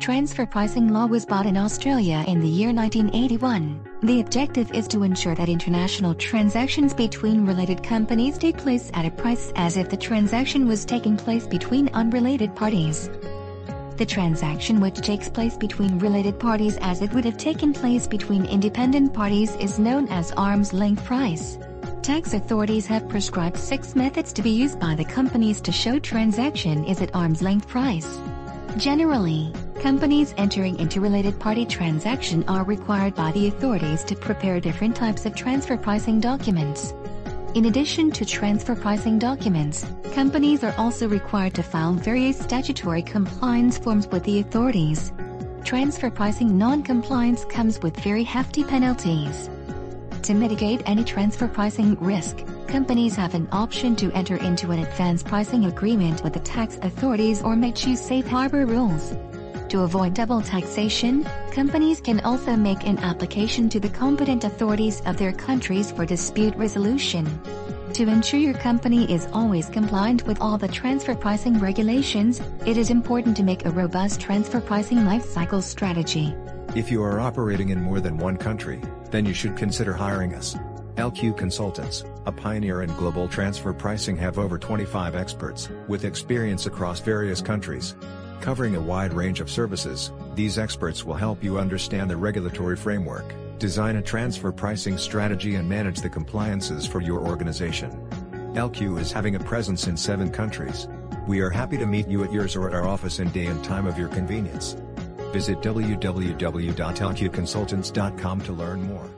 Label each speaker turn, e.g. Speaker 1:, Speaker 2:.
Speaker 1: Transfer pricing law was bought in Australia in the year 1981. The objective is to ensure that international transactions between related companies take place at a price as if the transaction was taking place between unrelated parties. The transaction which takes place between related parties as it would have taken place between independent parties is known as arm's length price. Tax authorities have prescribed six methods to be used by the companies to show transaction is at arm's length price. Generally, companies entering into related party transaction are required by the authorities to prepare different types of transfer pricing documents. In addition to transfer pricing documents, companies are also required to file various statutory compliance forms with the authorities. Transfer pricing non-compliance comes with very hefty penalties. To mitigate any transfer pricing risk, companies have an option to enter into an advance pricing agreement with the tax authorities or may choose safe harbor rules. To avoid double taxation, companies can also make an application to the competent authorities of their countries for dispute resolution. To ensure your company is always compliant with all the transfer pricing regulations, it is important to make a robust transfer pricing lifecycle strategy.
Speaker 2: If you are operating in more than one country, then you should consider hiring us. LQ Consultants, a pioneer in global transfer pricing have over 25 experts, with experience across various countries. Covering a wide range of services, these experts will help you understand the regulatory framework, design a transfer pricing strategy and manage the compliances for your organization. LQ is having a presence in seven countries. We are happy to meet you at yours or at our office in day and time of your convenience. Visit www.lqconsultants.com to learn more.